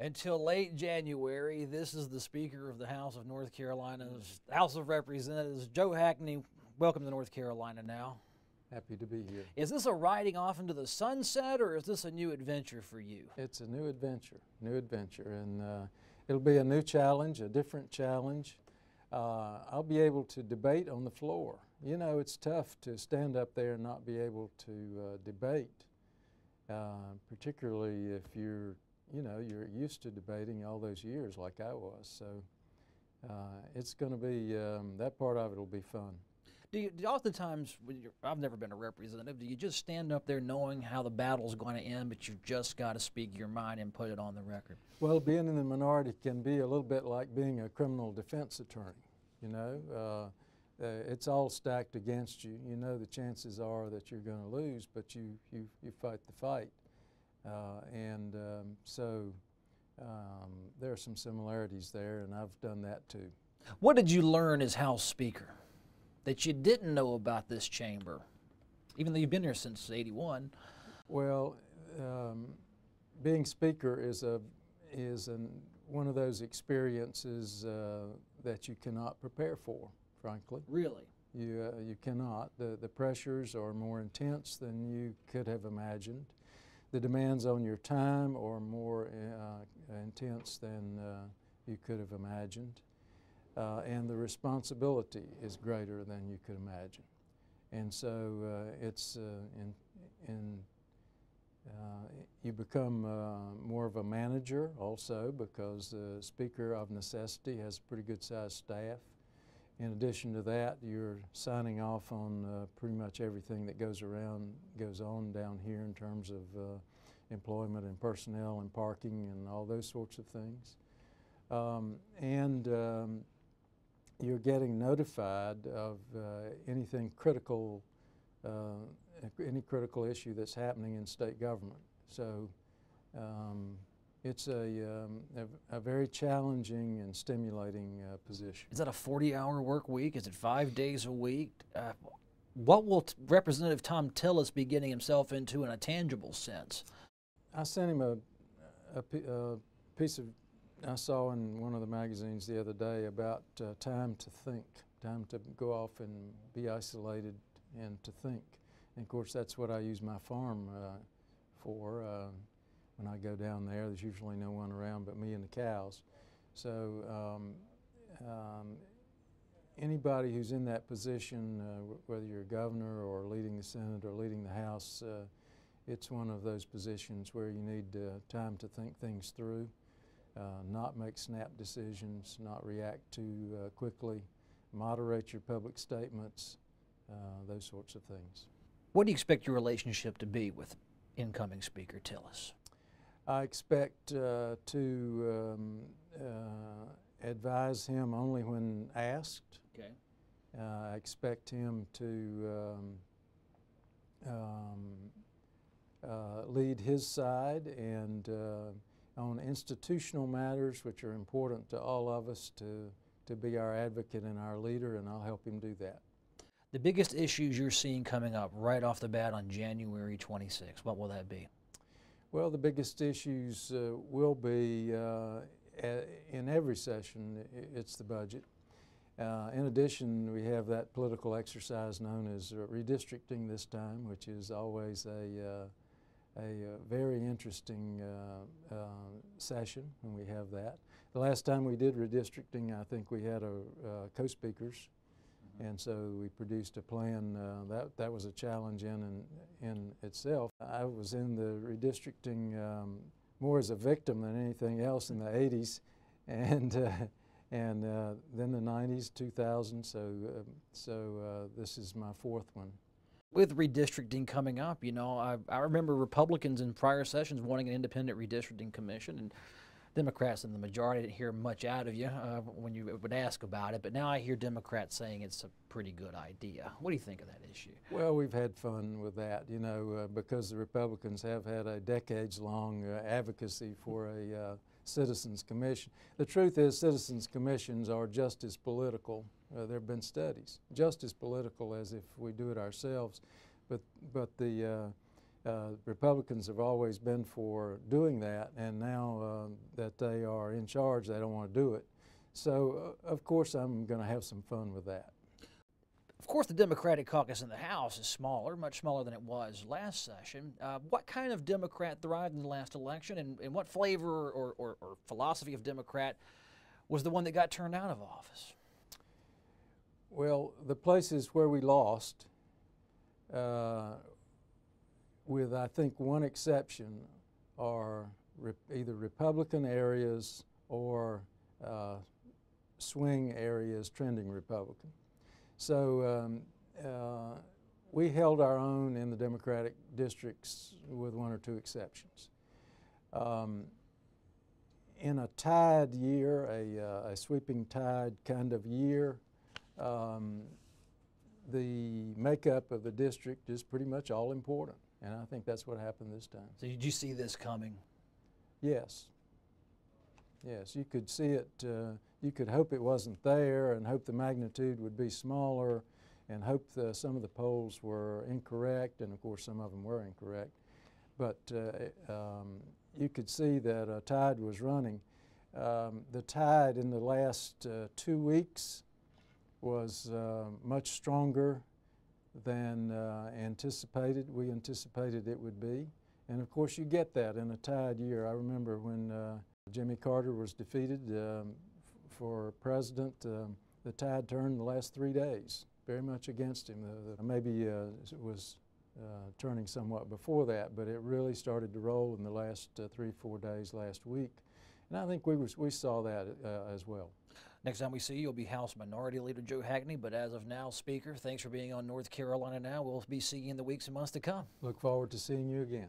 Until late January, this is the Speaker of the House of North Carolina's House of Representatives, Joe Hackney. Welcome to North Carolina now. Happy to be here. Is this a riding off into the sunset or is this a new adventure for you? It's a new adventure, new adventure, and uh, it'll be a new challenge, a different challenge. Uh, I'll be able to debate on the floor. You know, it's tough to stand up there and not be able to uh, debate, uh, particularly if you're, you know, you're used to debating all those years like I was. So uh, it's going to be, um, that part of it will be fun. Do you, oftentimes, I've never been a representative, do you just stand up there knowing how the battle's going to end, but you've just got to speak your mind and put it on the record? Well, being in the minority can be a little bit like being a criminal defense attorney, you know. Uh, uh, it's all stacked against you. You know the chances are that you're going to lose, but you, you, you fight the fight. Uh, and um, so um, there are some similarities there, and I've done that too. What did you learn as House Speaker? that you didn't know about this chamber, even though you've been here since 81? Well, um, being speaker is a is an, one of those experiences uh, that you cannot prepare for, frankly. Really? You, uh, you cannot. The, the pressures are more intense than you could have imagined. The demands on your time are more uh, intense than uh, you could have imagined uh, and the responsibility is greater than you could imagine. And so uh, it's uh, in, in uh, you become more of a manager also because the speaker of necessity has a pretty good sized staff. In addition to that, you're signing off on uh, pretty much everything that goes around, goes on down here in terms of employment and personnel and parking and all those sorts of things. Um, and um, you're getting notified of uh, anything critical, uh, any critical issue that's happening in state government. So um, it's a, um, a, a, very challenging and stimulating uh, position. Is that a 40-hour work week? Is it five days a week? Uh, what will Representative Thom Tillis be getting himself into in a tangible sense? I sent him a, a, a piece of I saw in one of the magazines the other day about uh, time to think, time to go off and be isolated and to think. And of course, that's what I use my farm uh, for. Uh, when I go down there, there's usually no one around but me and the cows. So um, um, anybody who's in that position, uh, whether you're a governor or leading the Senate or leading the House, uh, it's one of those positions where you need uh, time to think things through uh, not make snap decisions, not react too uh, quickly, moderate your public statements, uh, those sorts of things. What do you expect your relationship to be with incoming Speaker Tillis? I expect uh, to um, uh, advise him only when asked. Okay. Uh, I expect him to um, um, lead his side and on institutional matters which are important to all of us to, to be our advocate and our leader, and I'll help him do that. The biggest issues you're seeing coming up right off the bat on January 26, what will that be? Well, the biggest issues uh, will be uh, in every session, it's the budget. Uh, in addition, we have that political exercise known as redistricting this time, which is always a uh, a uh, very interesting uh, session when we have that. The last time we did redistricting, I think we had a co-speakers, and so we produced a plan. that that was a challenge in in, itself. I was in the redistricting um, more as a victim than anything else in the 80s, and and uh, then the 90s, 2000. So, uh, so uh, this is my fourth one with redistricting coming up, you know, I, I remember Republicans in prior sessions wanting an independent redistricting commission, and Democrats in the majority didn't hear much out of you uh, when you would ask about it. But now I hear Democrats saying it's a pretty good idea. What do you think of that issue? Well, we've had fun with that, you know, uh, because the Republicans have had a decades-long uh, advocacy for a uh, citizens commission. The truth is, citizens commissions are just as political uh, there have been studies, just as political as if we do it ourselves. But, but the uh, uh, Republicans have always been for doing that, and now uh, that they are in charge, they don't want to do it. So, uh, of course, I'm going to have some fun with that. Of course, the Democratic caucus in the House is smaller, much smaller than it was last session. Uh, what kind of Democrat thrived in the last election, and, and what flavor or, or, or philosophy of Democrat was the one that got turned out of office? Well, the places where we lost, uh, with I think one exception, are re either Republican areas or uh, swing areas trending Republican. So um, uh, we held our own in the Democratic districts with one or two exceptions. Um, in a tide year, a, uh, a, sweeping tide kind of year, um, the makeup of the district is pretty much all important. And I think that's what happened this time. So did you see this coming? Yes. Yes, you could see it, uh, you could hope it wasn't there and hope the magnitude would be smaller and hope the, some of the polls were incorrect, and of course some of them were incorrect. But uh, um, you could see that a tide was running. Um, the tide in the last uh, two weeks was uh, much stronger than uh, anticipated. We anticipated it would be. And of course you get that in a tide year. I remember when uh, Jimmy Carter was defeated um, for president, um, the tide turned the last three days, very much against him. The, the, maybe uh, it was uh, turning somewhat before that, but it really started to roll in the last uh, three, four days last week. And I think we, was, we saw that uh, as well. Next time we see you, you'll be House Minority Leader Joe Hackney. But as of now, Speaker, thanks for being on North Carolina Now. We'll be seeing you in the weeks and months to come. Look forward to seeing you again.